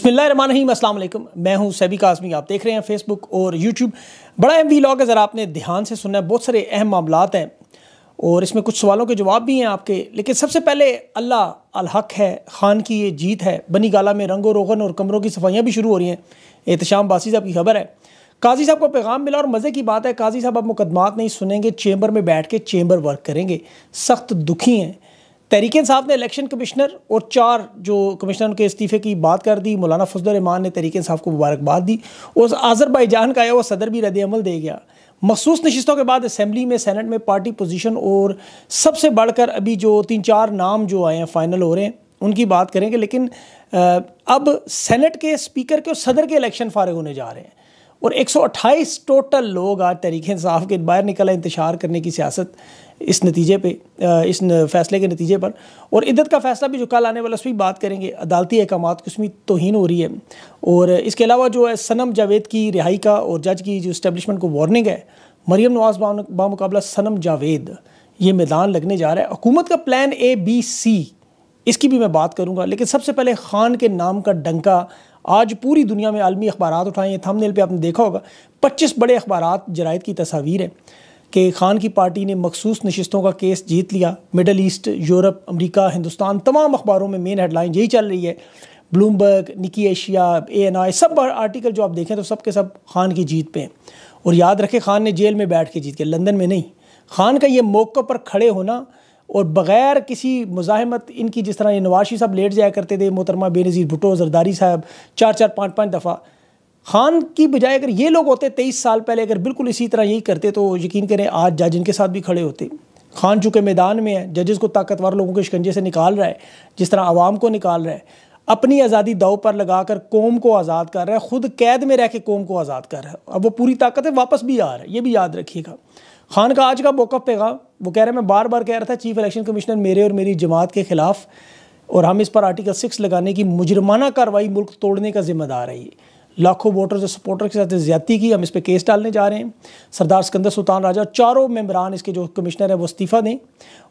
بسم اللہ الرحمن الرحیم، السلام علیکم۔ میں ہوں سیبی قاسمی آپ دیکھ رہے ہیں فیس بک اور یوٹیوب۔ بڑا اہم وی لاگ ہے، ذرا آپ نے دھیان سے سننا ہے، بہت سارے اہم معاملات ہیں۔ اور اس میں کچھ سوالوں کے جواب بھی ہیں آپ کے۔ لیکن سب سے پہلے اللہ الحق ہے، خان کی یہ جیت ہے۔ بنی گالا میں رنگ و روغن اور کمروں کی صفائیاں بھی شروع ہو رہی ہیں۔ احتشام باسی صاحب کی خبر ہے۔ قاضی صاحب کو پیغام ملا اور مزے کی بات ہے، قاضی صاحب اب مقدمات نہیں سنیں گے، چیمبر میں بیٹھ کے چیمبر ورک کریں گے۔ سخت دکھی ہیں۔ تحریک انصاف نے الیکشن کمشنر اور چار جو کمشنر کے استعفے کی بات کر دی، مولانا فضل الرحمان نے تحریک انصاف کو مبارکباد دی۔ اور آذر بائی جان کا ہے وہ صدر بھی رد عمل دے گیا۔ مخصوص نشستوں کے بعد اسمبلی میں، سینٹ میں پارٹی پوزیشن اور سب سے بڑھ کر ابھی جو تین چار نام جو آئے ہیں، فائنل ہو رہے ہیں، ان کی بات کریں گے۔ لیکن اب سینٹ کے اسپیکر کے اور صدر کے الیکشن فارغ ہونے جا رہے ہیں۔ اور ایک سو اٹھائیس ٹوٹل لوگ آج تحریک انصاف کے باہر نکلا انتشار کرنے کی سیاست اس نتیجے پہ اس فیصلے کے نتیجے پر۔ اور عدت کا فیصلہ بھی جو کل آنے والا اس پہ بات کریں گے، عدالتی احکامات کی اس میں توہین ہو رہی ہے۔ اور اس کے علاوہ جو ہے سنم جاوید کی رہائی کا اور جج کی جو اسٹیبلشمنٹ کو وارننگ ہے، مریم نواز بامقابلہ سنم جاوید، یہ میدان لگنے جا رہا ہے۔ حکومت کا پلان اے بی سی اس کی بھی میں بات کروں گا، لیکن سب سے پہلے خان کے نام کا ڈنکا آج پوری دنیا میں عالمی اخبارات اٹھائیں تھم نیل پہ آپ نے دیکھا ہوگا۔ پچیس بڑے اخبارات جرائد کی تصاویر ہیں کہ خان کی پارٹی نے مخصوص نشستوں کا کیس جیت لیا۔ مڈل ایسٹ، یورپ، امریکہ، ہندوستان تمام اخباروں میں مین ہیڈ لائن یہی چل رہی ہے۔ Bloomberg, Nikkei Asia A N I sub article جو آپ دیکھیں تو سب کے سب خان کی جیت پہ ہیں۔ اور یاد رکھے خان نے جیل میں بیٹھ کے جیت کے لندن میں نہیں۔ خان کا یہ موقع پر کھڑے ہونا اور بغیر کسی مزاحمت ان کی جس طرح یہ نواشی صاحب لیٹ جایا کرتے تھے، محترمہ بے نظیر بھٹو، زرداری صاحب، چار چار پانچ پانچ دفعہ۔ خان کی بجائے اگر یہ لوگ ہوتے تیئیس سال پہلے اگر بالکل اسی طرح یہی کرتے تو یقین کریں آج جج ان کے ساتھ بھی کھڑے ہوتے۔ خان چونکہ میدان میں ہے ججز کو طاقتور لوگوں کے شکنجے سے نکال رہا ہے، جس طرح عوام کو نکال رہا ہے، اپنی آزادی دو پر لگا کر قوم کو آزاد کر رہا ہے، خود قید میں رہ کے قوم کو آزاد کر رہا ہے۔ اب وہ پوری طاقت ہے واپس بھی آ رہا ہے، یہ بھی یاد رکھیے گا۔ خان کا آج کا موقف پیغام، وہ کہہ رہے ہیں، میں بار بار کہہ رہا تھا چیف الیکشن کمشنر میرے اور میری جماعت کے خلاف، اور ہم اس پر آرٹیکل سکس لگانے کی مجرمانہ کاروائی ملک توڑنے کا ذمہ دار ہے یہ۔ لاکھوں ووٹرز اور سپورٹر کے ساتھ زیادتی کی، ہم اس پہ کیس ڈالنے جا رہے ہیں۔ سردار سکندر سلطان راجہ چاروں ممبران اس کے جو کمشنر ہیں، وہ استعفیٰ دیں۔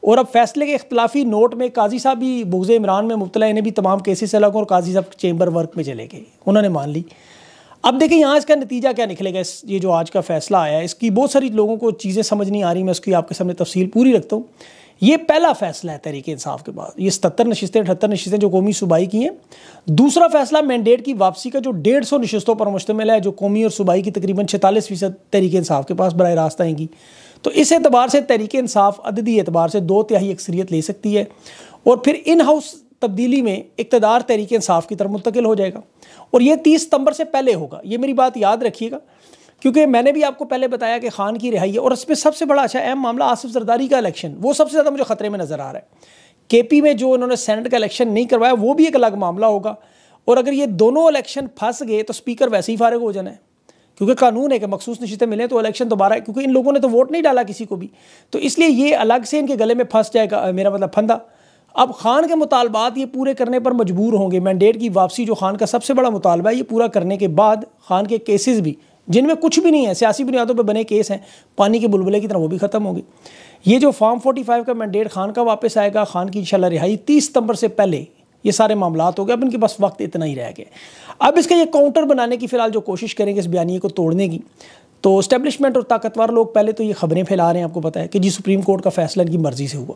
اور اب فیصلے کے اختلافی نوٹ میں قاضی صاحب بھی بغض عمران میں مبتلا انہیں بھی تمام کیسز سے لگوں اور قاضی صاحب چیمبر ورک میں چلے گئے۔ انہوں نے مان لی۔ اب دیکھیں یہاں اس کا نتیجہ کیا نکلے گا؟ یہ جو آج کا فیصلہ آیا ہے، اس کی بہت ساری لوگوں کو چیزیں سمجھ نہیں آ رہی، میں اس کی آپ کے سامنے تفصیل پوری رکھتا ہوں۔ یہ پہلا فیصلہ ہے تحریک انصاف کے بعد۔ یہ ستر نشستیں، اٹھتر نشستیں جو قومی صوبائی کی ہیں۔ دوسرا فیصلہ مینڈیٹ کی واپسی کا جو ڈیڑھ سو نشستوں پر مشتمل ہے، جو قومی اور صوبائی کی تقریباً چھتالیس فیصد تحریک انصاف کے پاس براہ راست آئیں گی۔ تو اس اعتبار سے تحریک انصاف عددی اعتبار سے دو تہائی اکثریت لے سکتی ہے۔ اور پھر ان ہاؤس تبدیلی میں اقتدار تحریک انصاف کی طرف منتقل ہو جائے گا۔ اور یہ تیس ستمبر سے پہلے ہوگا۔ یہ میری بات یاد رکھیے گا۔ کیونکہ میں نے بھی آپ کو پہلے بتایا کہ خان کی رہائی ہے اور اس میں سب سے بڑا اچھا اہم معاملہ آصف زرداری کا الیکشن، وہ سب سے زیادہ مجھے خطرے میں نظر آ رہا ہے۔ کے پی میں جو انہوں نے سینٹ کا الیکشن نہیں کروایا، وہ بھی ایک الگ معاملہ ہوگا۔ اور اگر یہ دونوں الیکشن پھنس گئے تو اسپیکر ویسے ہی فارغ ہو جانا ہے۔ کیونکہ قانون ہے کہ مخصوص نشستیں ملیں تو الیکشن دوبارہ ہے کیونکہ ان لوگوں نے تو ووٹ نہیں ڈالا کسی کو بھی۔ تو اس لیے یہ الگ سے ان کے گلے میں پھنس جائے گا، میرا مطلب پھندا۔ اب خان کے مطالبات یہ پورے کرنے پر مجبور ہوں گے۔ مینڈیٹ کی واپسی جو خان کا سب سے بڑا مطالبہ ہے، یہ پورا کرنے کے بعد خان کے کیسز بھی، جن میں کچھ بھی نہیں ہے، سیاسی بنیادوں پہ بنے کیس ہیں، پانی کے بلبلے کی طرح وہ بھی ختم ہوگی یہ جو فارم فورٹی فائیو کا مینڈیٹ خان کا واپس آئے گا، خان کی انشاءاللہ رہائی تیس ستمبر سے پہلے یہ سارے معاملات ہو گئے۔ اب ان کے پاس وقت اتنا ہی رہ گیا۔ اب اس کا یہ کاؤنٹر بنانے کی فی الحال جو کوشش کریں گے اس بیانیے کو توڑنے کی تو اسٹیبلشمنٹ اور طاقتور لوگ پہلے تو یہ خبریں پھیلا رہے ہیں، آپ کو پتہ ہے کہ جی سپریم کورٹ کا فیصلہ ان کی مرضی سے ہوا۔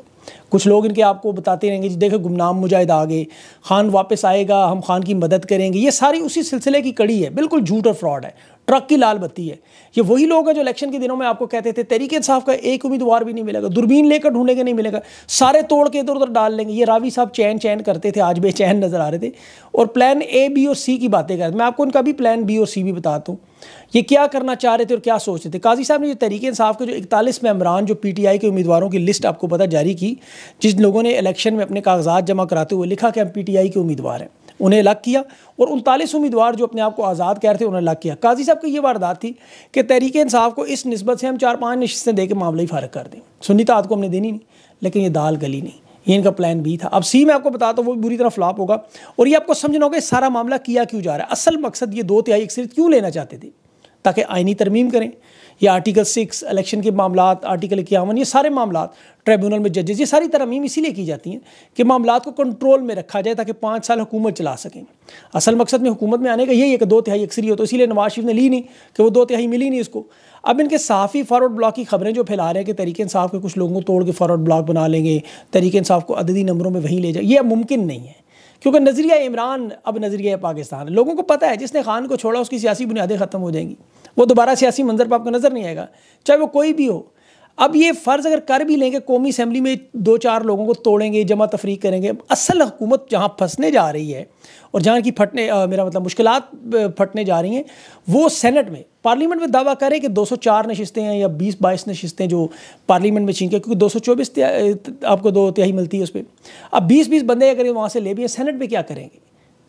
کچھ لوگ ان کے آپ کو بتاتے رہیں گے جی دیکھیں گمنام مجاہد آگے، خان واپس آئے گا، ہم خان کی مدد کریں گے۔ یہ ساری اسی سلسلے کی کڑی ہے، بالکل جھوٹ اور فراڈ ہے۔ ٹرک کی لال بتی ہے۔ یہ وہی لوگ ہیں جو الیکشن کے دنوں میں آپ کو کہتے تھے تحریک انصاف کا ایک امیدوار بھی نہیں ملے گا۔ دوربین لے کر ڈھونڈیں گے نہیں ملے گا۔ سارے توڑ کے ادھر ادھر ڈال لیں گے۔ یہ راوی صاحب چین چین کرتے تھے، آج بے چین نظر آ رہے تھے۔ اور پلان اے بی اور سی کی باتیں کرتے میں آپ کو ان کا بھی پلان بی اور سی بھی بتاتا ہوں۔ یہ کیا کرنا چاہ رہے تھے اور کیا سوچتے تھے؟ قاضی صاحب نے جو تحریک انصاف کے جو اکتالیس ممبران، جو پی ٹی آئی کے امیدواروں کی لسٹ آپ کو پتہ جاری کی، جس لوگوں نے الیکشن میں اپنے کاغذات جمع کراتے ہوئے لکھا کہ ہم پی ٹی آئی کے امیدوار ہیں۔ انہیں الگ کیا اور انتالیس امیدوار جو اپنے آپ کو آزاد کہہ رہے تھے انہیں الگ کیا۔ قاضی صاحب کی یہ واردات تھی کہ تحریک انصاف کو اس نسبت سے ہم چار پانچ نشستیں دے کے معاملہ ہی فارغ کر دیں۔ سنی تعداد کو ہم نے دینی نہیں، لیکن یہ دال گلی نہیں۔ یہ ان کا پلان بھی تھا۔ اب سی میں آپ کو بتاتا ہوں وہ بھی بری طرح فلاپ ہوگا۔ اور یہ آپ کو سمجھنا ہوگا سارا معاملہ کیا کیوں جا رہا ہے؟ اصل مقصد یہ دو تہائی اکثریت کیوں لینا چاہتے تھے؟ تاکہ آئینی ترمیم کریں۔ یا آرٹیکل سکس الیکشن کے معاملات آرٹیکل اکیاون، یہ سارے معاملات ٹریبیونل میں ججز یہ ساری ترمیم اسی لیے کی جاتی ہیں کہ معاملات کو کنٹرول میں رکھا جائے تاکہ پانچ سال حکومت چلا سکیں۔ اصل مقصد میں حکومت میں آنے کا یہی ہے کہ دو تہائی اکثری ہو تو اسی لیے نواز شریف نے لی نہیں کہ وہ دو تہائی ملی نہیں اس کو۔ اب ان کے صافی فارورڈ بلاک کی خبریں جو پھیلا رہے ہیں کہ طریقے انصاف کے کچھ لوگوں کو توڑ کے فارورڈ بلاک بنا لیں گے طریقے انصاف کو عددی نمبروں میں وہیں لے جائے، یہ ممکن نہیں ہے۔ کیونکہ نظریہ عمران اب نظریہ پاکستان لوگوں کو پتہ ہے جس نے خان کو چھوڑا اس کی سیاسی بنیادیں ختم ہو جائیں گی۔ وہ دوبارہ سیاسی منظر پہ آپ کو نظر نہیں آئے گا، چاہے وہ کوئی بھی ہو۔ اب یہ فرض اگر کر بھی لیں گے قومی اسمبلی میں دو چار لوگوں کو توڑیں گے، جمع تفریق کریں گے، اصل حکومت جہاں پھنسنے جا رہی ہے اور جہاں کی پھٹنے میرا مطلب مشکلات پھٹنے جا رہی ہیں، وہ سینٹ میں۔ پارلیمنٹ میں دعویٰ کرے کہ دو سو چار نشستیں ہیں یا بیس بائیس نشستیں جو پارلیمنٹ میں چھینکے کیونکہ دو سو چوبیس آپ کو دو تہائی ملتی ہے اس پہ۔ اب بیس بیس بندے اگر وہاں سے لے بھی ہیں، سینٹ میں کیا کریں گے؟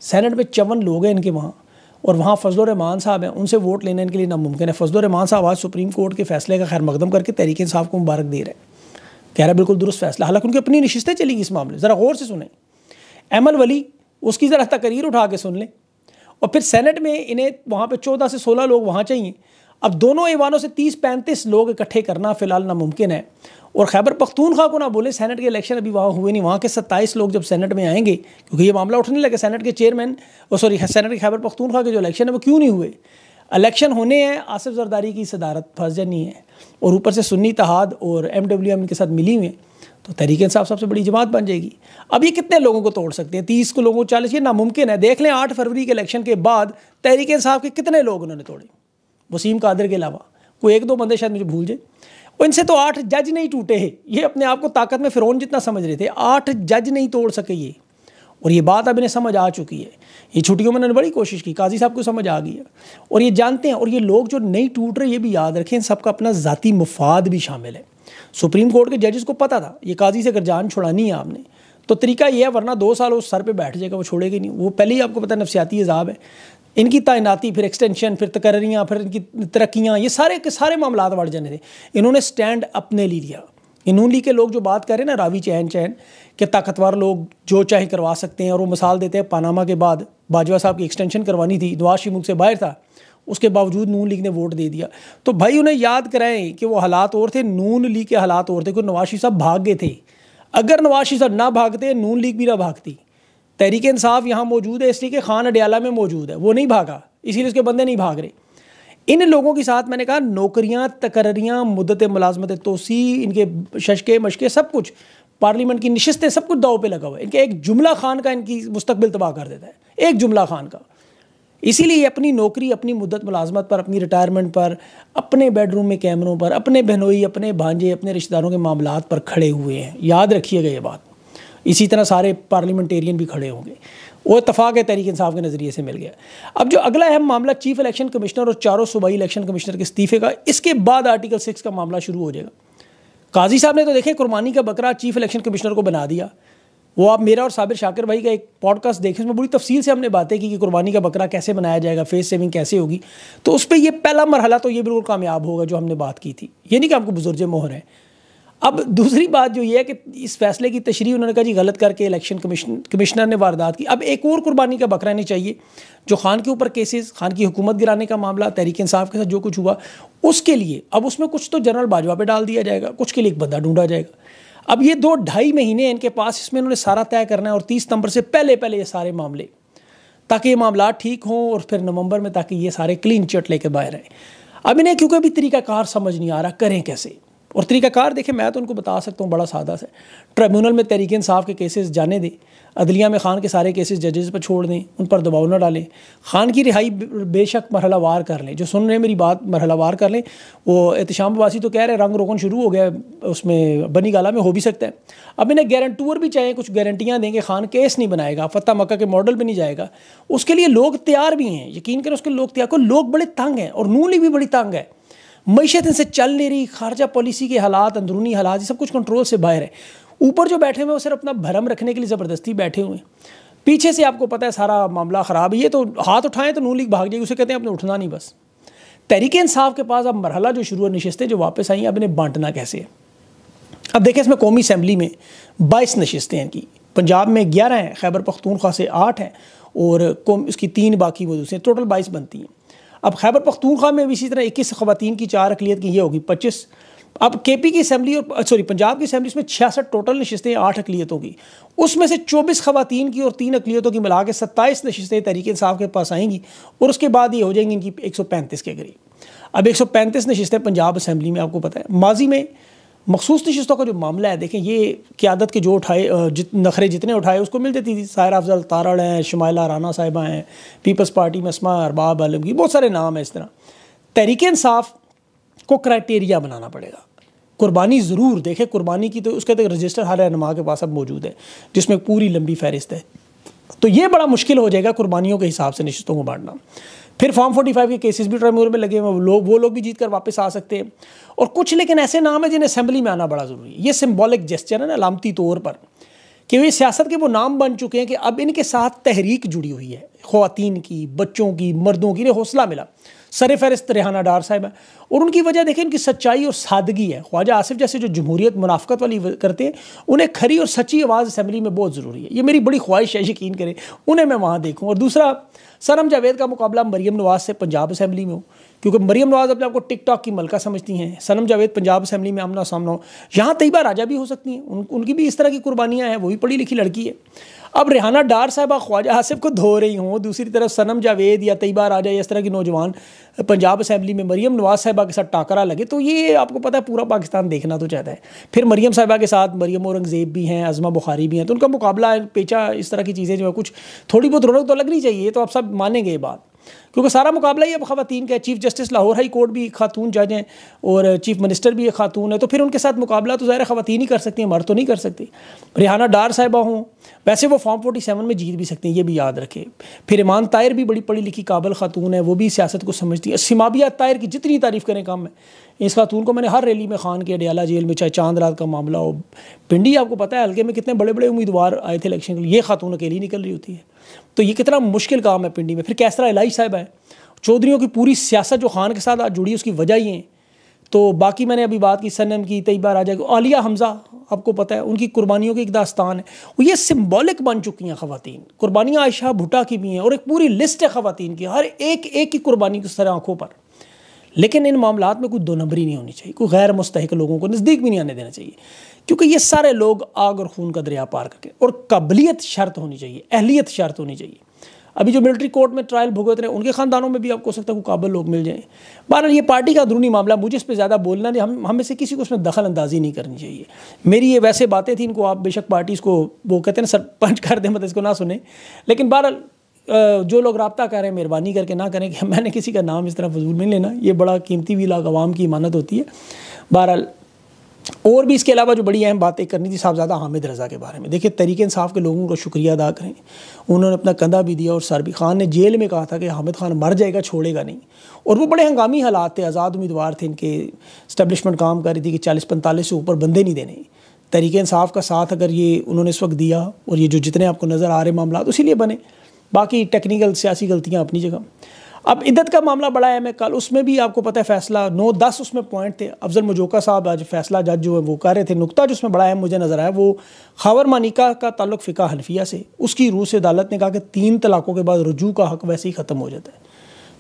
سینٹ میں چون لوگ ہیں ان کے وہاں۔ اور وہاں فضل الرحمان صاحب ہیں، ان سے ووٹ لینے کے لیے ناممکن ہے۔ فضل الرحمان صاحب آج سپریم کورٹ کے فیصلے کا خیر مقدم کر کے تحریک انصاف کو مبارک دے رہے ہیں۔ کہہ رہا ہے بالکل درست فیصلہ، حالانکہ ان کی اپنی نشستیں چلی گی اس معاملے ذرا غور سے سنیں۔ احمد ولی، اس کی ذرا تقریر اٹھا کے سن لیں۔ اور پھر سینٹ میں انہیں وہاں پہ چودہ سے سولہ لوگ وہاں چاہیے۔ اب دونوں ایوانوں سے تیس پینتیس لوگ اکٹھے کرنا فی الحال ناممکن ہے۔ اور خیبر پختونخوا کو نہ بولے، سینٹ کے الیکشن ابھی وہاں ہوئے نہیں۔ وہاں کے ستائیس لوگ جب سینٹ میں آئیں گے، کیونکہ یہ معاملہ اٹھنے لگے سینٹ کے چیئرمین، اور سوری، سینٹ کے خیبر پختونخوا کے جو الیکشن ہے وہ کیوں نہیں ہوئے؟ الیکشن ہونے ہیں، آصف زرداری کی صدارت پھنس جانی ہے۔ اور اوپر سے سنی اتحاد اور ایم ڈبلیو ایم کے ساتھ ملی ہوئے تو تحریک انصاف سب سے بڑی جماعت بن جائے گی۔ اب یہ کتنے لوگوں کو توڑ سکتے ہیں؟ تیس کو لوگوں کو چالیس، یہ ناممکن ہے۔ دیکھ لیں، آٹھ فروری کے الیکشن کے بعد تحریک انصاف کے کتنے لوگ انہوں نے توڑے۔ وسیم قادر کے علاوہ۔ کوئی ایک دو بندے شاید مجھے بھول جائے ان سے تو آٹھ جج نہیں ٹوٹے ہیں۔ یہ اپنے آپ کو طاقت میں فرون جتنا سمجھ رہے تھے، آٹھ جج نہیں توڑ سکے یہ۔ اور یہ بات اب انہیں سمجھ آ چکی ہے۔ یہ چھٹیوں میں انہوں نے بڑی کوشش کی، قاضی صاحب کو سمجھ آ گئی ہے۔ اور یہ جانتے ہیں، اور یہ لوگ جو نہیں ٹوٹ رہے، یہ بھی یاد رکھیں سب کا اپنا ذاتی مفاد بھی شامل ہے۔ سپریم کورٹ کے ججز کو پتا تھا، یہ قاضی سے اگر جان چھڑانی ہے آپ نے، تو طریقہ یہ ہے، ورنہ دو سال اس سر پہ بیٹھ جائے گا، وہ چھوڑے گی نہیں۔ وہ پہلے ہی آپ کو پتا نفسیاتی عذاب ہے۔ ان کی تعیناتی، پھر ایکسٹینشن پھر تقرریاں، پھر ان کی ترقیاں، یہ سارے کے سارے معاملات بڑھ جانے تھے۔ انہوں نے سٹینڈ اپنے لی لیا۔ انہوں لی کے لوگ جو بات کر رہے ہیں نا، راوی چین چین، کہ طاقتور لوگ جو چاہیں کروا سکتے ہیں اور وہ مثال دیتے ہیں، پاناما کے بعد باجوہ صاحب کی ایکسٹینشن کروانی تھی نواز شریف ملک سے باہر تھا۔ اس کے باوجود نون لیگ نے ووٹ دے دیا۔ تو بھائی، انہیں یاد کرائیں کہ وہ حالات اور تھے۔ نون لیگ کے حالات اور تھے۔ کہ نواز شریف صاحب بھاگ گئے تھے۔ اگر نواز شریف صاحب نہ بھاگتے، نون لیگ بھی نہ بھاگتی۔ تحریک انصاف یہاں موجود ہے، اس لیے کہ خان اڈیالہ میں موجود ہے، وہ نہیں بھاگا، اسی لیے اس کے بندے نہیں بھاگ رہے۔ ان لوگوں کے ساتھ میں نے کہا نوکریاں، تقرریاں، مدت ملازمت توسیع، ان کے ششکے مشقے سب کچھ، پارلیمنٹ کی نشستیں سب کچھ داؤ پہ لگا ہوا ہے۔ ان کے ایک جملہ خان کا ان کی مستقبل تباہ کر دیتا ہے۔ ایک جملہ خان کا۔ اسی لیے اپنی نوکری، اپنی مدت ملازمت پر، اپنی ریٹائرمنٹ پر، اپنے بیڈ روم میں کیمروں پر، اپنے بہنوئی، اپنے بھانجے، اپنے رشتہ داروں کے معاملات پر کھڑے ہوئے ہیں۔ یاد رکھیے گا یہ بات۔ اسی طرح سارے پارلیمنٹیرین بھی کھڑے ہوں گے۔ وہ اتفاق ہے، تحریک انصاف کے نظریے سے مل گیا۔ اب جو اگلا اہم معاملہ چیف الیکشن کمشنر اور چاروں صوبائی الیکشن کمشنر کے استعفے کا، اس کے بعد آرٹیکل سکس کا معاملہ شروع ہو جائے گا۔ قاضی صاحب نے تو دیکھیں قربانی کا بکرا چیف الیکشن کمشنر کو بنا دیا۔ وہ آپ میرا اور صابر شاکر بھائی کا ایک پوڈ کاسٹ دیکھیں، اس میں بڑی تفصیل سے ہم نے باتیں کی کہ قربانی کا بکرا کیسے بنایا جائے گا فیس سیونگ کیسے ہوگی۔ تو اس پہ یہ پہلا مرحلہ تو یہ بالکل کامیاب ہوگا جو ہم نے بات کی تھی۔ یہ نہیں کہ آپ کو بزرگ مہر ہیں۔ اب دوسری بات جو یہ ہے کہ اس فیصلے کی تشریح انہوں نے کہا جی غلط کر کے الیکشن کمیشن کمشنر نے واردات کی۔ اب ایک اور قربانی کا بکرا نہیں چاہیے جو خان کے اوپر کیسز خان کی حکومت گرانے کا معاملہ، تحریک انصاف کے ساتھ جو کچھ ہوا، اس کے لیے اب اس میں کچھ تو جنرل باجوہ پہ ڈال دیا جائے گا، کچھ کے لیے ایک بندہ ڈھونڈا جائے گا۔ اب یہ دو ڈھائی مہینے ان کے پاس اس میں انہوں نے سارا طے کرنا ہے اور تیس نمبر سے پہلے پہلے یہ سارے معاملے، تاکہ یہ معاملات ٹھیک ہوں اور پھر نومبر میں تاکہ یہ سارے کلین چٹ لے کے باہر آئیں۔ اب انہیں کیونکہ ابھی طریقہ کار سمجھ نہیں آ رہا، کریں کیسے؟ اور طریقہ کار دیکھیں، میں تو ان کو بتا سکتا ہوں، بڑا سادہ سے ٹریبونل میں تحریک انصاف کے کیسز جانے دیں، عدلیہ میں خان کے سارے کیسز ججز پر چھوڑ دیں، ان پر دباؤ نہ ڈالیں۔ خان کی رہائی بے شک مرحلہ وار کر لیں۔ جو سن رہے ہیں، میری بات مرحلہ وار کر لیں۔ وہ احتشام باسی تو کہہ رہے ہیں، رنگ روکن شروع ہو گیا، اس میں بنی گالا میں ہو بھی سکتا ہے۔ اب انہیں گارنٹور بھی چاہیے کچھ گارنٹیاں دیں گے، خان کیس نہیں بنائے گا، فتح مکہ کے ماڈل پہ نہیں جائے گا۔ اس کے لیے لوگ تیار بھی ہیں۔ یقین کریں، اس کے لوگ تیار، کو لوگ بڑے تنگ ہیں اور نون لیگ بھی بڑی تنگ ہے۔ معیشت ان سے چل نہیں رہی، خارجہ پالیسی کے حالات، اندرونی حالات، یہ سب کچھ کنٹرول سے باہر ہے۔ اوپر جو بیٹھے ہوئے وہ صرف اپنا بھرم رکھنے کے لیے زبردستی بیٹھے ہوئے ہیں۔ پیچھے سے آپ کو پتہ ہے، سارا معاملہ خراب ہی ہے تو ہاتھ اٹھائیں تو نون لیگ بھاگ جائے گی، اسے کہتے ہیں اپنے اٹھنا نہیں بس۔ تحریک انصاف کے پاس اب مرحلہ جو شروع نشستیں جو واپس آئیں، اب انہیں بانٹنا کیسے ہے؟ اب دیکھیں اس میں قومی اسمبلی میں بائیس نشستیں ہیں کی۔ پنجاب میں گیارہ ہیں، خیبر پختونخوا سے آٹھ ہیں اور قوم، اس کی تین باقی وہ دوسرے ٹوٹل بائیس بنتی ہیں۔ اب خیبر پختونخوا میں بھی اسی طرح اکیس خواتین کی چار اقلیت کی یہ ہوگی، پچیس۔ اب کے پی کی اسمبلی اور، سوری، پنجاب کی اسمبلی اس میں چھیاسٹھ ٹوٹل نشستیں آٹھ اقلیتوں کی۔ اس میں سے چوبیس خواتین کی اور تین اقلیتوں کی ملا کے ستائیس نشستیں تحریک انصاف کے پاس آئیں گی اور اس کے بعد یہ ہو جائیں گی ان کی ایک سو پینتیس کے قریب۔ اب ایک سو پینتیس نشستیں پنجاب اسمبلی میں، آپ کو پتہ ہے۔ ماضی میں مخصوص نشستوں کا جو معاملہ ہے، دیکھیں، یہ قیادت کے جو اٹھائے جت، نخرے جتنے اٹھائے، اس کو مل جاتی تھی۔ سائر افضل، تارڑ ہیں، شمائلہ رانا صاحبہ ہیں، پیپلز پارٹی میں اسما ارباب عالم کی، بہت سارے نام ہیں اس طرح۔ تحریک انصاف کو کرائٹیریا بنانا پڑے گا۔ قربانی ضرور دیکھیں، قربانی کی تو اس کے تک رجسٹر ہر رہنما کے پاس اب موجود ہے، جس میں پوری لمبی فہرست ہے۔ تو یہ بڑا مشکل ہو جائے گا قربانیوں کے حساب سے نشستوں کو بانٹنا۔ پھر فارم فورٹی فائیو کے کیسز بھی ٹرائمور میں لگے ہوئے لوگ وہ لوگ بھی جیت کر واپس آ سکتے ہیں۔ اور کچھ لیکن ایسے نام ہیں جنہیں اسمبلی میں آنا بڑا ضروری ہے۔ یہ سمبولک جسچر ہے نا علامتی طور پر۔ کہ یہ سیاست کے وہ نام بن چکے ہیں کہ اب ان کے ساتھ تحریک جڑی ہوئی ہے۔ خواتین کی، بچوں کی، مردوں کی، انہیں حوصلہ ملا۔ سر فہرست ریحانہ ڈار صاحب ہے اور ان کی وجہ دیکھیں، ان کی سچائی اور سادگی ہے۔ خواجہ آصف جیسے جو جمہوریت، منافقت والی کرتے ہیں، انہیں کھری اور سچی آواز اسمبلی میں بہت ضروری ہے۔ یہ میری بڑی خواہش ہے، یقین کریں، انہیں میں وہاں دیکھوں۔ اور دوسرا سرم جاوید کا مقابلہ مریم نواز سے پنجاب اسمبلی میں ہو۔ کیونکہ مریم نواز اپنے آپ کو ٹک ٹاک کی ملکہ سمجھتی ہیں سنم جاوید پنجاب اسمبلی میں آمنا سامنا ہو یہاں طیبہ راجہ بھی ہو سکتی ہیں، ان کی بھی اس طرح کی قربانیاں ہیں، وہ بھی پڑھی لکھی لڑکی ہے۔ اب ریحانہ ڈار صاحبہ خواجہ آصف کو دھو رہی ہوں دوسری طرف سنم جاوید یا طیبہ راجہ یا اس طرح کی نوجوان پنجاب اسمبلی میں مریم نواز صاحبہ کے ساتھ ٹاکرا لگے، تو یہ آپ کو پتہ ہے، پورا پاکستان دیکھنا تو چاہتا ہے۔ پھر مریم صاحبہ کے ساتھ مریم اورنگزیب بھی ہیں، عظمہ بخاری بھی ہیں، تو ان کا مقابلہ پیچا اس طرح کی چیزیں جو ہے کچھ تھوڑی بہت رونق تو لگنی چاہیے تو آپ سب مانیں گے یہ بات۔ کیونکہ سارا مقابلہ ہی اب خواتین کا ہے chief justice Lahore high court بھی خاتون جج ہیں اور چیف منسٹر بھی ایک خاتون ہے تو پھر ان کے ساتھ مقابلہ تو ظاہر خواتین ہی کر سکتی ہیں مرد تو نہیں کر سکتی۔ ریحانہ ڈار صاحبہ ہوں، ویسے وہ فارم فورٹی سیون میں جیت بھی سکتے ہیں، یہ بھی یاد رکھے پھر ایمان طائر بھی بڑی پڑھی لکھی قابل خاتون ہے وہ بھی سیاست کو سمجھتی ہے سمابیہ طائر کی جتنی تعریف کریں کم ہے اس خاتون کو میں نے ہر ریلی میں خان کے اڈیالہ جیل میں، چاہے چاند رات کا معاملہ ہو، پنڈی آپ کو پتہ ہے ہلکے میں کتنے بڑے بڑے امیدوار آئے تھے الیکشن کے لیے، یہ خاتون اکیلی نکل رہی ہوتی ہے۔ تو یہ کتنا مشکل کام ہے پنڈی میں۔ پھر کیسرا الہی صاحب ہے چودھریوں کی پوری سیاست جو خان کے ساتھ آج جڑی ہے، اس کی وجہ ہی ہیں۔ تو باقی میں نے ابھی بات کی سنم کی طیبہ راجہ کی عالیہ حمزہ، آپ کو پتہ ہے، ان کی قربانیوں کی ایک داستان ہے۔ وہ یہ سمبولک بن چکی ہیں خواتین۔ قربانیاں عائشہ بھٹا کی بھی ہیں اور ایک پوری لسٹ ہے خواتین کی، ہر ایک ایک کی قربانی کی طرح آنکھوں پر۔ لیکن ان معاملات میں کوئی دو نمبری نہیں ہونی چاہیے، کوئی غیر مستحق لوگوں کو نزدیک بھی نہیں آنے دینا چاہیے۔ کیونکہ یہ سارے لوگ آگ اور خون کا دریا پار کر کے، اور قابلیت شرط ہونی چاہیے، اہلیت شرط ہونی چاہیے۔ ابھی جو ملٹری کورٹ میں ٹرائل بھگت رہے ہیں، ان کے خاندانوں میں بھی آپ کو سکتا ہے کوئی قابل لوگ مل جائیں۔ بہرحال یہ پارٹی کا اندرونی معاملہ، مجھے اس پہ زیادہ بولنا نہیں، ہم ہمیں سے کسی کو اس میں دخل اندازی نہیں کرنی چاہیے۔ میری یہ ویسے باتیں تھیں، ان کو آپ بے شک پارٹی اس کو، وہ کہتے ہیں سر، پنچ کر دیں مطلب اس کو نہ سنیں۔ لیکن بہرحال جو لوگ رابطہ کر رہے ہیں، مہربانی کر کے نہ کریں کہ میں نے کسی کا نام اس طرح فضول نہیں لینا۔ یہ بڑا قیمتی بھی لاگ عوام کی امانت ہوتی ہے۔ بہرحال اور بھی اس کے علاوہ جو بڑی اہم باتیں کرنی تھی صاحبزادہ حامد رضا کے بارے میں۔ دیکھیں طریق انصاف کے لوگوں کو شکریہ ادا کریں۔ انہوں نے اپنا کندھا بھی دیا اور سربی خان نے جیل میں کہا تھا کہ حامد خان مر جائے گا، چھوڑے گا نہیں۔ اور وہ بڑے ہنگامی حالات تھے۔ آزاد امیدوار تھے، ان کے اسٹیبلشمنٹ کام کر رہی تھی کہ چالیس پینتالیس سے اوپر بندے نہیں دینے۔ طریق انصاف کا ساتھ اگر یہ انہوں نے اس وقت دیا اور یہ جو جتنے آپ کو نظر آ رہے معاملات، اسی لیے بنے۔ باقی ٹیکنیکل سیاسی غلطیاں اپنی جگہ۔ اب عدت کا معاملہ بڑا ہے، میں کل اس میں بھی آپ کو پتہ ہے فیصلہ نو دس اس میں پوائنٹ تھے۔ افضل مجوکا صاحب آج فیصلہ جج جو ہے وہ کر رہے تھے۔ نقطہ جو اس میں بڑا ہے، مجھے نظر آیا وہ خاور مانیکا کا تعلق فقہ حنفیہ سے، اس کی روح سے عدالت نے کہا کہ تین طلاقوں کے بعد رجوع کا حق ویسے ہی ختم ہو جاتا ہے۔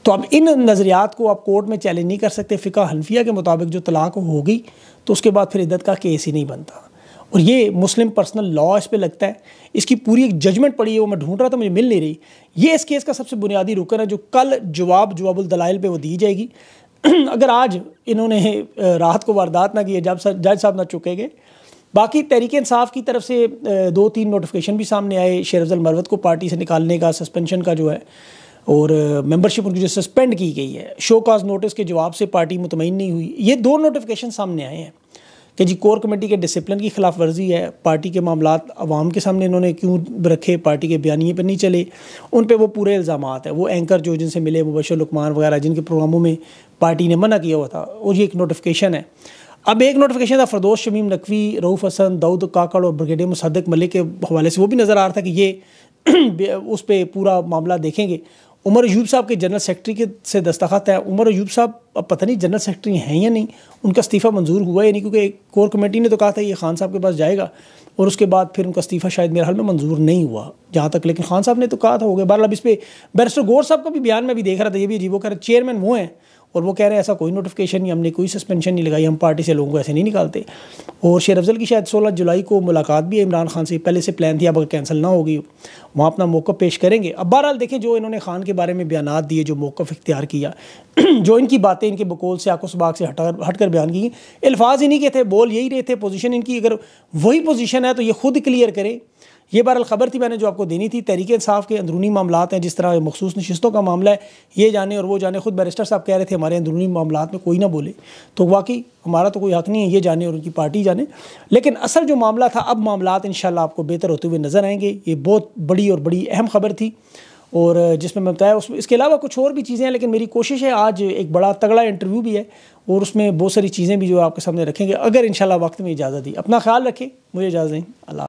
تو اب ان نظریات کو آپ کورٹ میں چیلنج نہیں کر سکتے، فقہ حنفیہ کے مطابق جو طلاق ہوگی تو اس کے بعد پھر عدت کا کیس ہی نہیں بنتا۔ اور یہ مسلم پرسنل لا اس پہ لگتا ہے۔ اس کی پوری ایک ججمنٹ پڑی ہے، وہ میں ڈھونڈ رہا تھا، مجھے مل نہیں رہی۔ یہ اس کیس کا سب سے بنیادی رکن ہے جو کل جواب جواب الدلائل پہ وہ دی جائے گی۔ اگر آج انہوں نے رات کو واردات نہ کی جب جج صاحب نہ چکے گئے۔ باقی تحریک انصاف کی طرف سے دو، تین نوٹیفیکیشن بھی سامنے آئے۔ شیر افضل مروت کو پارٹی سے نکالنے کا سسپینشن کا جو ہے، اور ممبرشپ ان کی جو سسپینڈ کی گئی ہے۔ شو کاز نوٹس کے جواب سے پارٹی مطمئن نہیں ہوئی۔ یہ دو نوٹیفیکیشن سامنے آئے ہیں۔ کہ جی کور کمیٹی کے ڈسپلن کی خلاف ورزی ہے، پارٹی کے معاملات عوام کے سامنے انہوں نے کیوں رکھے، پارٹی کے بیانیے پہ نہیں چلے، ان پہ وہ پورے الزامات ہیں۔ وہ اینکر جو جن سے ملے مبشر لکمان وغیرہ، جن کے پروگراموں میں پارٹی نے منع کیا ہوا تھا، اور یہ ایک نوٹیفیکیشن ہے۔ اب ایک نوٹیفیکیشن تھا، فردوس شمیم نقوی روف حسن دعود کاکڑ اور برگیڈیئر مصدق ملک کے حوالے سے وہ بھی نظر آ رہا تھا کہ یہ اس پہ پورا معاملہ دیکھیں گے۔ عمر ایوب صاحب کے جنرل سیکٹری کے سے دستخط ہے۔ عمر ایوب صاحب، اب پتہ نہیں جنرل سیکٹری ہیں یا نہیں، ان کا استعفیٰ منظور ہوا یا نہیں؟ کیونکہ کور کمیٹی نے تو کہا تھا یہ خان صاحب کے پاس جائے گا اور اس کے بعد پھر ان کا استعفیٰ شاید میرے حال میں منظور نہیں ہوا جہاں تک، لیکن خان صاحب نے تو کہا تھا، ہو گیا۔ بہرحال اب اس پہ بیرسٹر گور صاحب کا بھی بیان میں بھی دیکھ رہا تھا، یہ بھی عجیب وہ کہہ رہے چیئرمین وہ ہیں۔ اور وہ کہہ رہے ہیں ایسا کوئی نوٹیفکیشن نہیں، ہم نے کوئی سسپینشن نہیں لگائی، ہم پارٹی سے لوگوں کو ایسے نہیں نکالتے۔ اور شیر افضل کی شاید سولہ جولائی کو ملاقات بھی ہے عمران خان سے، پہلے سے پلان تھی، اب اگر کینسل نہ ہوگی، وہاں اپنا موقف پیش کریں گے۔ اب بہرحال دیکھیں جو انہوں نے خان کے بارے میں بیانات دیے، جو موقف اختیار کیا، جو ان کی باتیں ان کے بقول سے آکوس باغ سے ہٹا ہٹ کر بیان کی الفاظ انہیں کے تھے، بول یہی رہے تھے پوزیشن ان کی۔ اگر وہی پوزیشن ہے تو یہ خود کلیئر کریں۔ یہ بہرحال خبر تھی میں نے جو آپ کو دینی تھی، تحریک انصاف کے اندرونی معاملات ہیں، جس طرح مخصوص نشستوں کا معاملہ ہے، یہ جانے اور وہ جانے، خود بیرسٹر صاحب کہہ رہے تھے ہمارے اندرونی معاملات میں کوئی نہ بولے، تو واقعی ہمارا تو کوئی حق نہیں ہے یہ جانے اور ان کی پارٹی جانے۔ لیکن اصل جو معاملہ تھا، اب معاملات انشاءاللہ آپ کو بہتر ہوتے ہوئے نظر آئیں گے۔ یہ بہت بڑی اور بڑی اہم خبر تھی۔ اور جس میں میں بتایا، اس اس کے علاوہ کچھ اور بھی چیزیں ہیں، لیکن میری کوشش ہے، آج ایک بڑا تگڑا انٹرویو بھی ہے اور اس میں بہت ساری چیزیں بھی جو آپ کے سامنے رکھیں گے۔ اگر انشاءاللہ وقت میں اجازت دی، اپنا خیال رکھیں، مجھے اجازت دیں اللہ